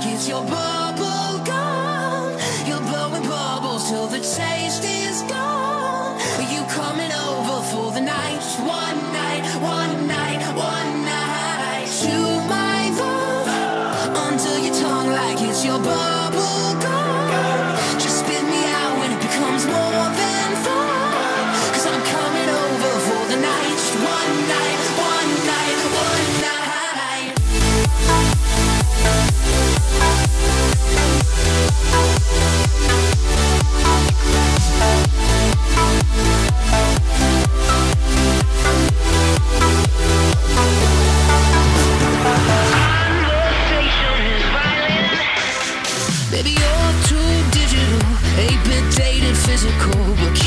like it's your bubble. physical, but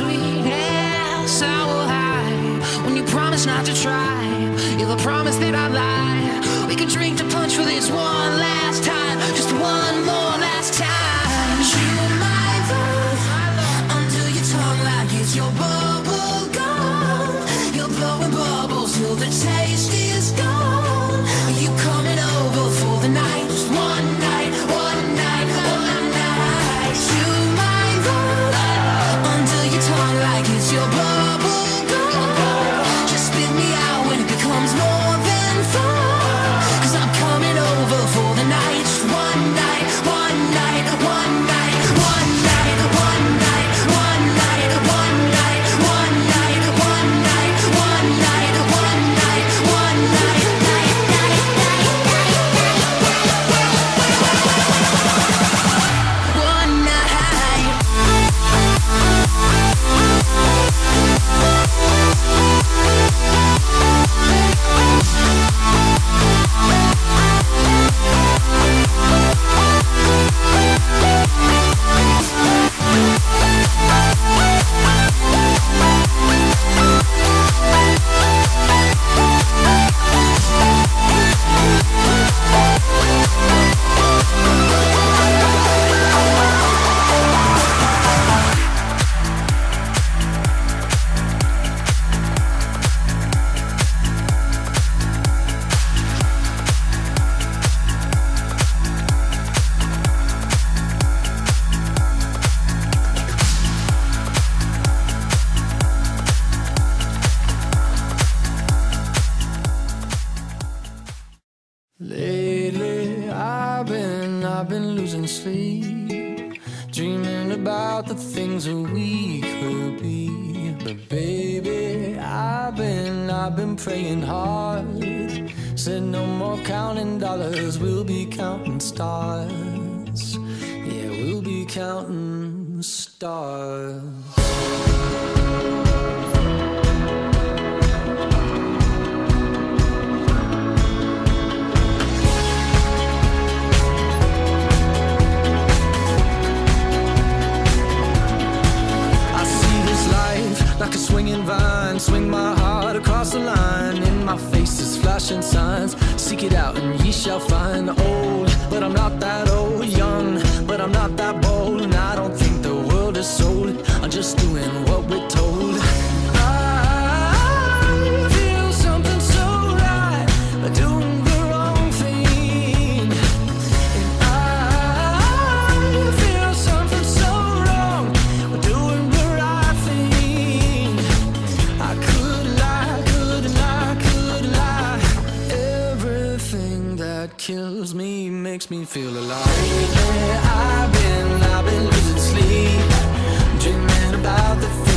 sweet as our high. When you promise not to try, you'll promise that I lie. We can drink the punch for this one last time, just one more last time. You my love, until you talk like it's your bone. could be. But baby, I've been, I've been praying hard. Said no more counting dollars, we'll be counting stars. Yeah, we'll be counting stars. Signs. Seek it out and ye shall find. Kills me makes me feel alive. Yeah, I've been, I've been losing sleep, dreaming about the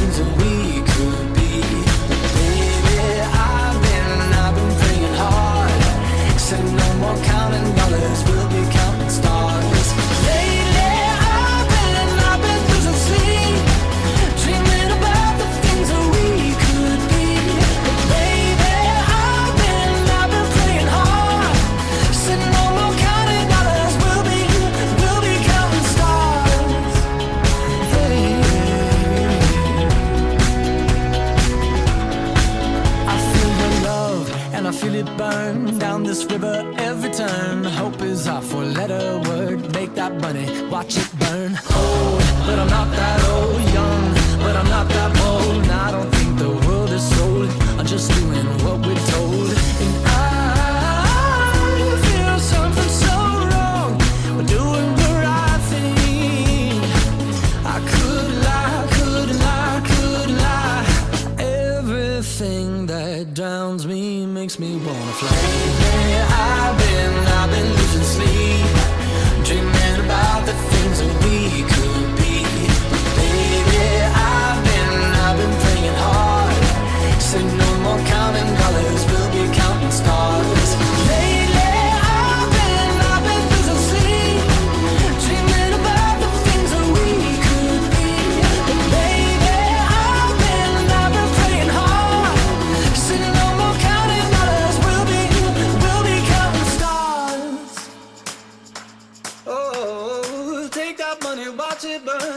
feel it burn down this river every turn. Hope is our four letter word. Make that money, watch it burn. Old, but I'm not that old. Young, but I'm not that bold. I don't think the world is sold. I'm just doing what we're told.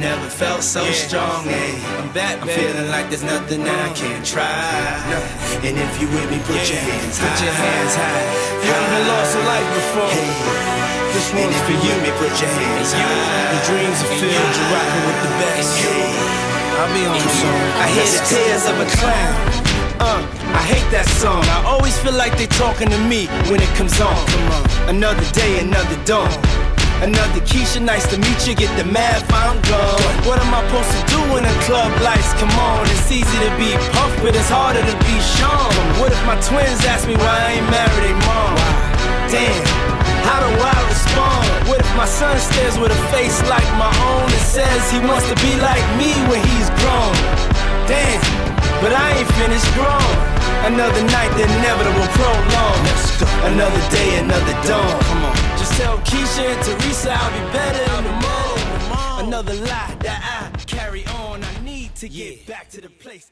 Never felt so strong. Yeah, I'm back. I'm feeling like there's nothing I can't try. And if you with me, put your hands high. Put your hands high. You ever lost a life before? This And one's if for you me, put your hands high. Your dreams are filled, you're rocking with the best. I'll be on the song. I hear the tears of a clown. Uh, I hate that song. I always feel like they're talking to me when it comes on. Come on. Another day, another dawn. Another Keisha, nice to meet you. Get the math, I'm gone. What am I supposed to do when the club lights come on? It's easy to be Puff, but it's harder to be Sean. What if my twins ask me why I ain't married they mom? Damn, how do I respond? What if my son stares with a face like my own and says he wants to be like me when he's grown? Damn, but I ain't finished grown. Another night, the inevitable prolong. Another day, another dawn. Come on. Tell Keisha and Teresa I'll be better in the morning. Another lie that I carry on. I need to get back to the place.